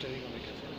usted dígame qué hacer.